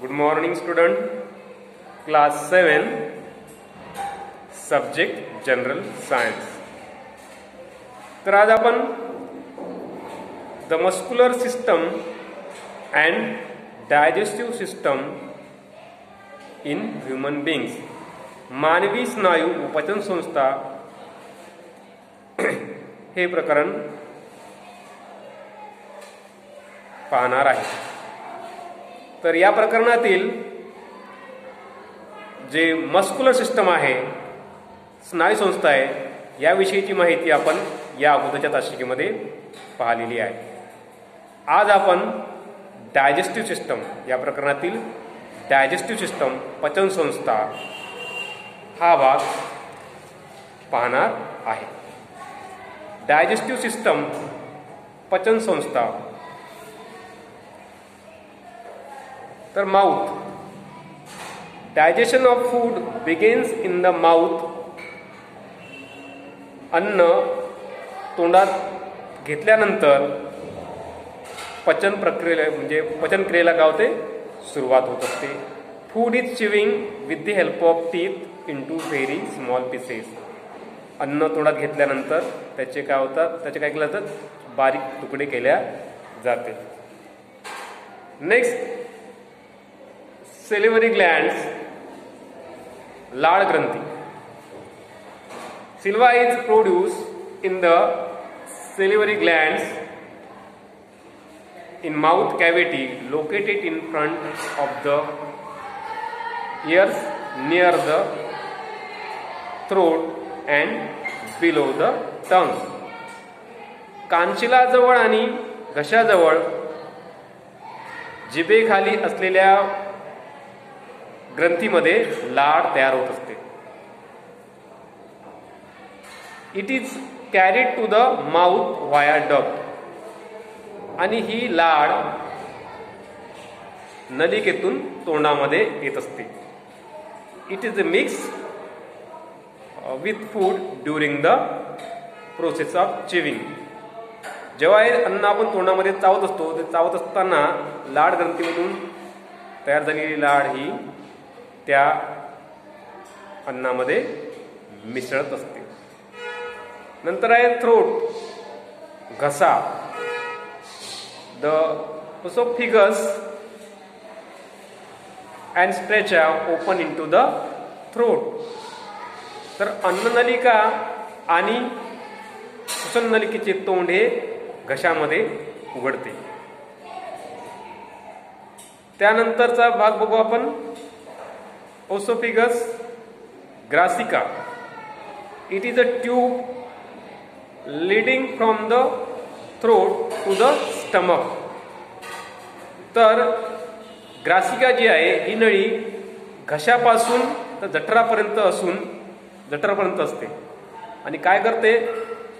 Good morning student class seven subject general science तर आज आपण the muscular system and digestive system in human beings मानवी स्नायू उपचन संस्था हे प्रकरण पाहणार आहे. तर या प्रकरणातील जे मस्क्युलर सिस्टम आहे स्नायू संस्था आहे याविषयीची माहिती आपण या अगोदरच्या तासिकेमध्ये पाहिलेली आहे. आज आपण डायजेस्टिव्ह सिस्टम या प्रकरणातील डायजेस्टिव्ह सिस्टम पचन संस्था हा भाग पाहणार आहे. डायजेस्टिव्ह सिस्टम पचन तर mouth digestion of food begins in the mouth अन्न तोंडात घेतल्यानंतर पचन प्रक्रियेला म्हणजे पचन क्रियेला काय होते? सुरुवात होत असते. Food is chewing with the help of teeth into very small pieces अन्न तोंडात घेतल्यानंतर त्याचे काय होतात? त्याचे काय केलं जातात? बारीक तुकडे केल्या जाते. नेक्स्ट सेलेवरी ग्लँड्स लाळ ग्रंथी saliva is produce in the salivary glands in mouth cavity located in front of the ears near the throat and below the tongue कांचीलाजवळ आणि घशाजवळ जिभेखाली असलेल्या ग्रंथीमध्ये लाड तयार होत असते. It is carried to the mouth via duct आणि ही लाड नलिकेतून तोंडामध्ये येत असते. It is a mix with food during the process of chewing जेव्हा हे अन्न आपण तोंडामध्ये चावत असतो ते चावत असताना लाड ग्रंथीमधून तयार झालेली लाड ही त्या अन्नामध्ये मिसळत असते. नंतर आहे थ्रोट घसा the oesophagus and and open into the throat तर अन्ननलिका आणि श्वसननलिकेचे तोंड हे घशामध्ये उघडते. त्यानंतरचा भाग बघू आपण. Oesophagus ग्रासिका it is a tube leading from the throat to the stomach तर ग्रासिका जी आहे ही नळी घशापासून तर जठरापर्यंत असून जठरापर्यंत असते. आणि काय करते?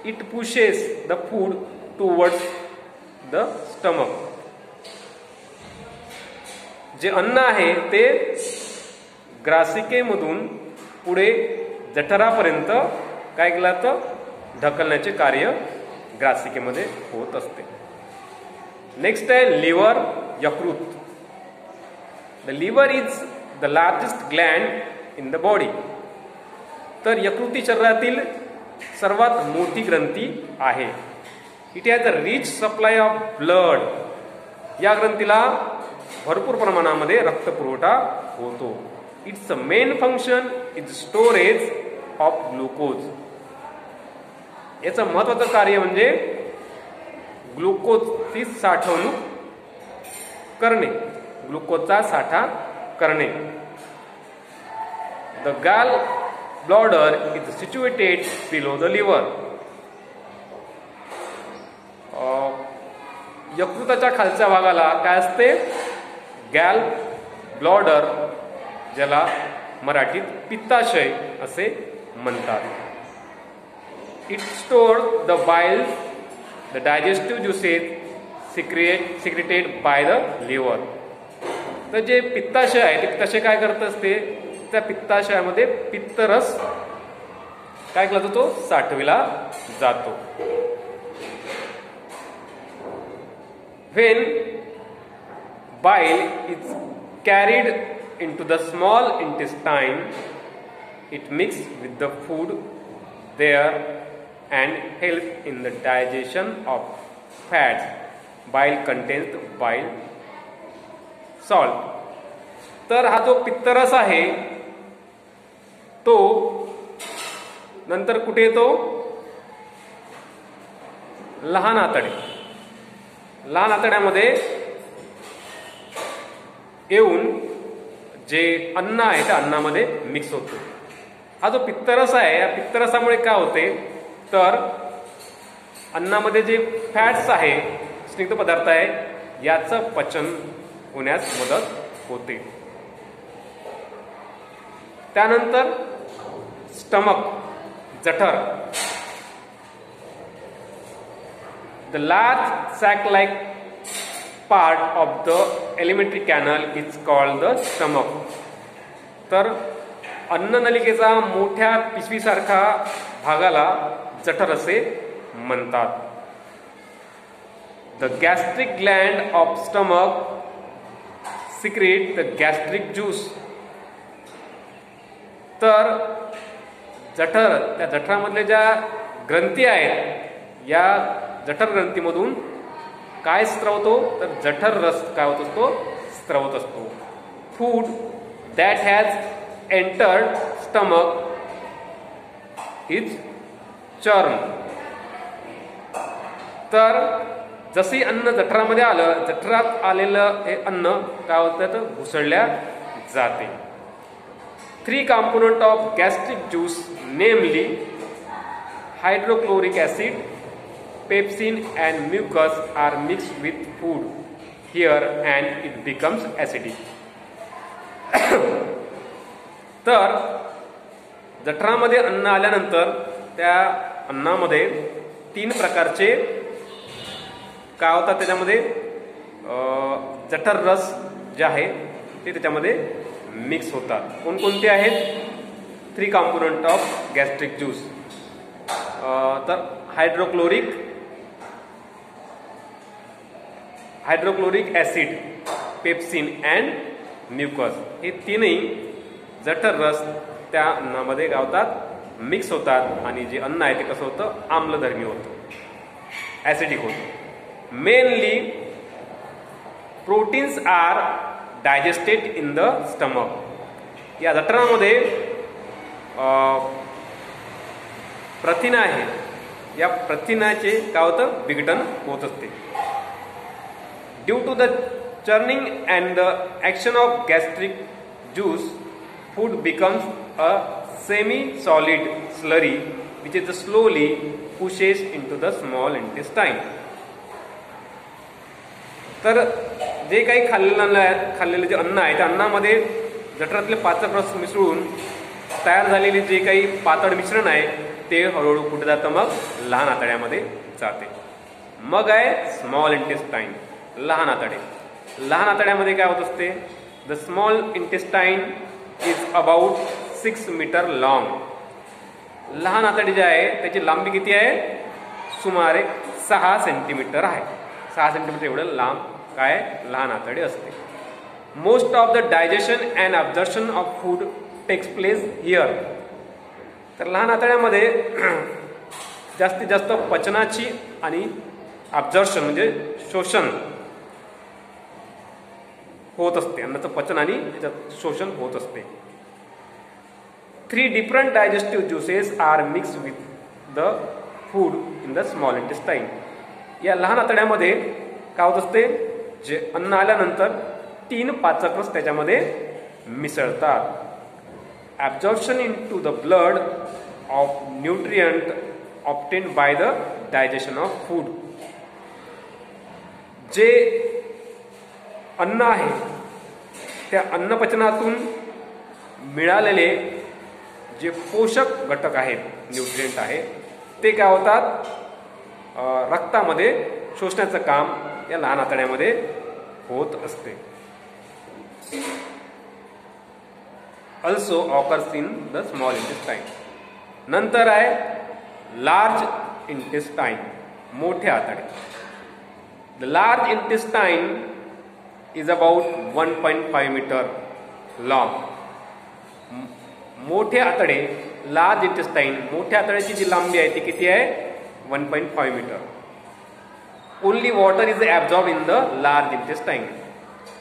It pushes the food towards the stomach जे अन्न आहे ते ग्रासिकेमधून पुढे जठरापर्यंत काय केलं तर ढकलण्याचे कार्य ग्रासिकेमध्ये होत असते. नेक्स्ट आहे लिव्हर यकृत. The liver is the largest gland in the body तर यकृती शरीरातील सर्वात मोठी ग्रंथी आहे. It has a rich supply of blood या ग्रंथीला भरपूर प्रमाणामध्ये रक्तपुरवठा होतो. Its a main function is storage of glucose याचं महत्वाचं कार्य म्हणजे ग्लुकोजची साठवणूक करणे. ग्लुकोजचा साठा करणे. The gall bladder is situated below the liver यकृताच्या खालच्या भागाला काय असते? गॅल ब्लॉडर ज्याला मराठीत पित्ताशय असे म्हणतात. It store the bile the digestive juices secrete secreted by the liver तर जे पित्ताशय आहे ते पित्ताशय काय करत असते? त्या पित्ताशयामध्ये पित्तरस काय केला जातो साठविला जातो. When bile is carried into the small intestine it mix with the food there and help in the digestion of fats bile contains bile salt तर हा जो पित्तरस आहे तो नंतर कुठे येतो लहान आतडे लहान आतड्यामध्ये येऊन जे अन्न आहे त्या अन्नामध्ये मिक्स होतो. हा जो पित्तरस आहे या पित्तरसामुळे काय होते? तर अन्नामध्ये जे फॅट्स आहे स्निग्ध पदार्थ आहे याचं पचन होण्यास मदत होते. त्यानंतर stomach जठर. The large sac like part of the alimentary canal is called the stomach तर अन्ननलिकेचा मोठ्या पिशवीसारखा भागाला जठर असे म्हणतात. The gastric gland of stomach secrete the gastric juice तर जठर त्या जठरामधल्या ज्या ग्रंथी आहेत या जठर ग्रंथीमधून काय स्त्रवतो? तर जठर रस काय होत असतो? स्त्रवत असतो. Food that has entered stomach is churn तर जसे अन्न जठरामध्ये आलं जठरात आलेलं हे अन्न काय होतं तर घुसळल्या जाते. Three component of gastric juice namely hydrochloric acid pepsin and mucus are mix with food here and it becomes acidic तर जठरामध्ये अन्न आल्यानंतर त्या अन्नामध्ये तीन प्रकारचे काय होतात त्याच्यामध्ये? जठर रस जे आहे ते त्याच्यामध्ये मिक्स होतात. कोणकोणते आहेत? Three component of gastric juice तर hydrochloric hydrochloric acid pepsin and mucus हे तीनही जठर रस त्या अन्नामध्ये गावतात मिक्स होतात आणि जे अन्न आहे ते कसं होतं? आम्लधर्मी होतं. ॲसिडिक होतं. Mainly proteins are digested in the stomach या जठरामध्ये प्रथिन आहे या प्रथिनाचे काय होतं? विघटन होत असते. Due to the churning and the action of gastric juice food becomes a semi-solid slurry which is slowly pushes into the small intestine. तर जे काही खाल्लेलं खाल्लेलं जे अन्न आहे त्या अन्नामध्ये जठरातले पाचक रस मिसळून तयार झालेले जे काही पातळ मिश्रण आहे ते हळूहळू कुठे जातं मग लहान आतड्यामध्ये जाते मग आहे स्मॉल इंटेस्टाईन लहान आतडे लहान आतड्यामध्ये काय होत असते? The small intestine is about six metre long लहान आतडी जे आहे त्याची लांबी किती आहे? सुमारे सहा सेंटीमीटर आहे. सहा सेंटीमीटर एवढं लांब काय? लहान आतडी असते. Most of the digestion and absorption of food takes place here तर लहान आतड्यामध्ये जास्तीत जास्त पचनाची आणि ऑब्झर्शन म्हणजे शोषण होत असते. अन्नाचं पचन आणि त्याच्यात शोषण होत असते. Three different digestive juices are mix with the food in the small intestine या लहान आतड्यामध्ये काय होत असते? जे अन्न आल्यानंतर तीन पाचकच त्याच्यामध्ये मिसळतात. Absorption into the blood of nutrient obtain by the digestion of food जे अन्न आहे. त्या अन्नपचनातून मिळालेले जे पोषक घटक आहेत न्यूट्रियंट आहे ते काय होतात? रक्तामध्ये शोषण्याचं काम या लहान आतड्यामध्ये होत असते. Also occurs in the small intestine नंतर आहे लार्ज इंटेस्टाईन मोठे आतडे. The large intestine is about one point five metre long मोठे आतडे लार्ज इंटेस्टाईन मोठ्या आतड्याची जी लांबी आहे ती किती आहे? One point five metre only water is absorb in the large intestine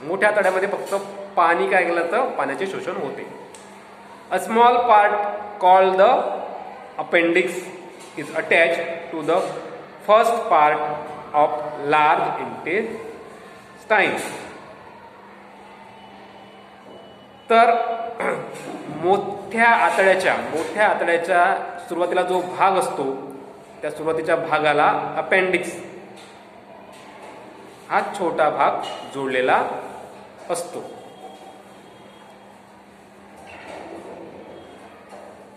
मोठ्या आतड्यामध्ये फक्त पाणी काय केलं तर पाण्याचे शोषण होते. A small part called the appendix is attach to the first part of large intestine तर मोठ्या आतड्याच्या मोठ्या आतड्याच्या सुरुवातीला जो भाग असतो त्या सुरुवातीच्या भागाला अपेंडिक्स हा छोटा भाग जोडलेला असतो.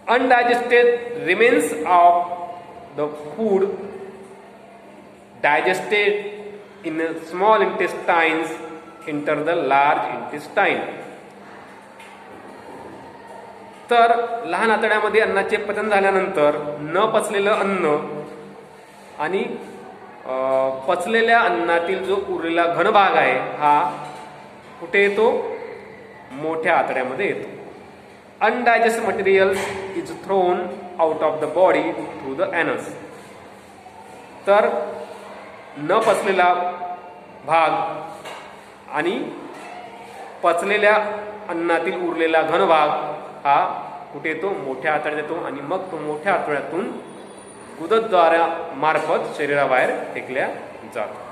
Undigested remains of the food digested in small intestines enter the large intestines तर लहान आतड्यामध्ये अन्नाचे पचन झाल्यानंतर न पचलेलं अन्न आणि पचलेल्या अन्नातील जो उरलेला घनभाग आहे हा कुठे येतो? मोठ्या आतड्यामध्ये येतो. Undigest material is thrown out of the body through the anus तर न पचलेला भाग आणि पचलेल्या अन्नातील उरलेला घनभाग हा कुठे येतो? मोठ्या आतड्यात येतो आणि मग तो मोठ्या आतड्यातून गुदद्वारा मार्फत शरीराबाहेर फेकल्या जातो.